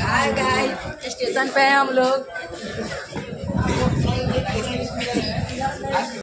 Hi guys station पे हैं हम लोग।